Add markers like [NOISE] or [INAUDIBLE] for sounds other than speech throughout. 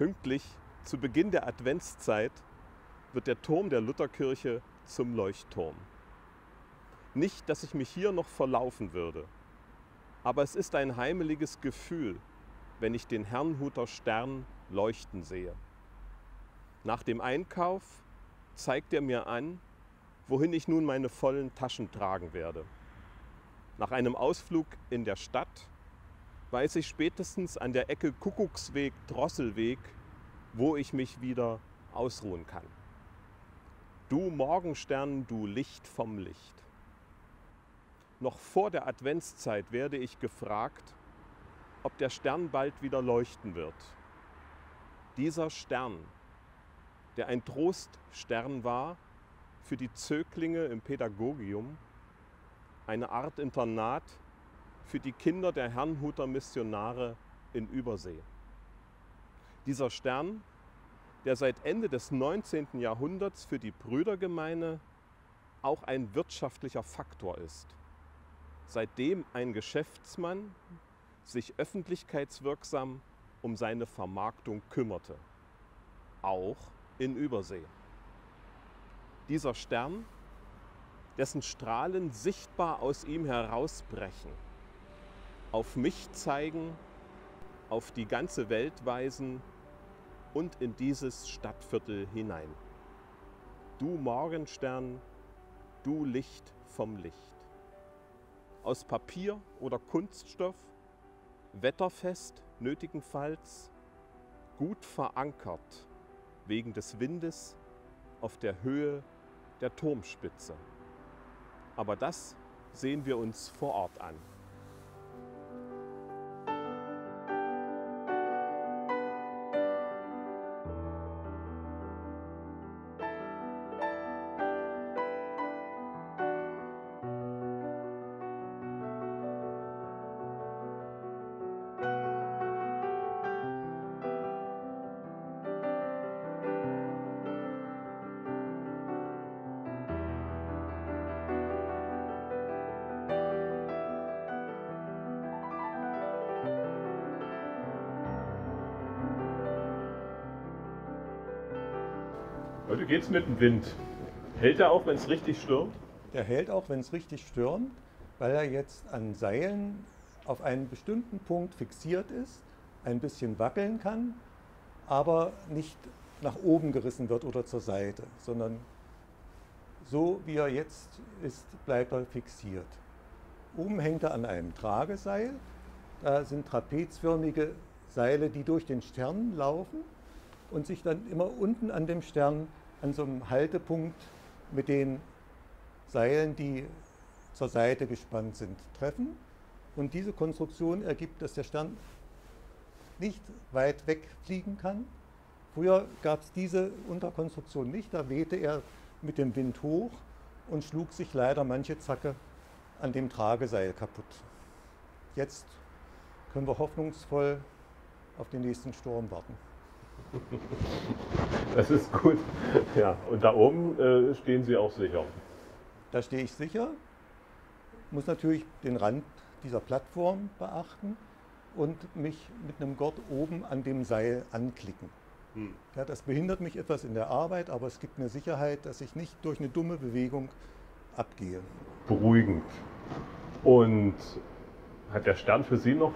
Pünktlich zu Beginn der Adventszeit wird der Turm der Lutherkirche zum Leuchtturm. Nicht, dass ich mich hier noch verlaufen würde, aber es ist ein heimeliges Gefühl, wenn ich den Herrnhuter Stern leuchten sehe. Nach dem Einkauf zeigt er mir an, wohin ich nun meine vollen Taschen tragen werde. Nach einem Ausflug in der Stadt weiß ich spätestens an der Ecke Kuckucksweg, Drosselweg, wo ich mich wieder ausruhen kann. Du Morgenstern, du Licht vom Licht. Noch vor der Adventszeit werde ich gefragt, ob der Stern bald wieder leuchten wird. Dieser Stern, der ein Troststern war für die Zöglinge im Pädagogium, eine Art Internat für die Kinder der Herrnhuter Missionare in Übersee. Dieser Stern, der seit Ende des 19. Jahrhunderts für die Brüdergemeine auch ein wirtschaftlicher Faktor ist, seitdem ein Geschäftsmann sich öffentlichkeitswirksam um seine Vermarktung kümmerte, auch in Übersee. Dieser Stern, dessen Strahlen sichtbar aus ihm herausbrechen, auf mich zeigen, auf die ganze Welt weisen und in dieses Stadtviertel hinein. Du Morgenstern, du Licht vom Licht. Aus Papier oder Kunststoff, wetterfest nötigenfalls, gut verankert wegen des Windes auf der Höhe der Turmspitze. Aber das sehen wir uns vor Ort an. Heute geht es mit dem Wind. Hält er auch, wenn es richtig stürmt? Der hält auch, wenn es richtig stürmt, weil er jetzt an Seilen auf einen bestimmten Punkt fixiert ist, ein bisschen wackeln kann, aber nicht nach oben gerissen wird oder zur Seite, sondern so wie er jetzt ist, bleibt er fixiert. Oben hängt er an einem Trageseil. Da sind trapezförmige Seile, die durch den Stern laufen und sich dann immer unten an dem Stern an so einem Haltepunkt mit den Seilen, die zur Seite gespannt sind, treffen. Und diese Konstruktion ergibt, dass der Stern nicht weit weg fliegen kann. Früher gab es diese Unterkonstruktion nicht, da wehte er mit dem Wind hoch und schlug sich leider manche Zacke an dem Trageseil kaputt. Jetzt können wir hoffnungsvoll auf den nächsten Sturm warten. [LAUGHS] Das ist gut. Ja, und da oben äh, stehen Sie auch sicher. Da stehe ich sicher, muss natürlich den Rand dieser Plattform beachten und mich mit einem Gurt oben an dem Seil anklicken. Hm. Ja, das behindert mich etwas in der Arbeit, aber es gibt mir Sicherheit, dass ich nicht durch eine dumme Bewegung abgehe. Beruhigend. Und hat der Stern für Sie noch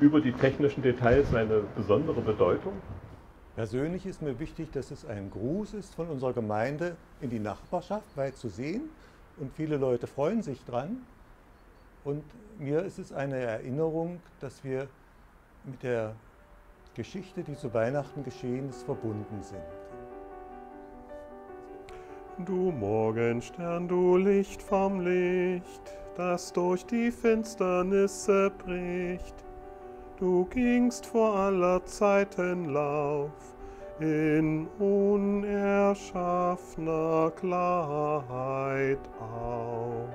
über die technischen Details eine besondere Bedeutung? Persönlich ist mir wichtig, dass es ein Gruß ist von unserer Gemeinde in die Nachbarschaft, weit zu sehen. Und viele Leute freuen sich dran. Und mir ist es eine Erinnerung, dass wir mit der Geschichte, die zu Weihnachten geschehen ist, verbunden sind. Du Morgenstern, du Licht vom Licht, das durch die Finsternisse bricht. Du gingst vor aller Zeiten Lauf in unerschaffner Klarheit auf.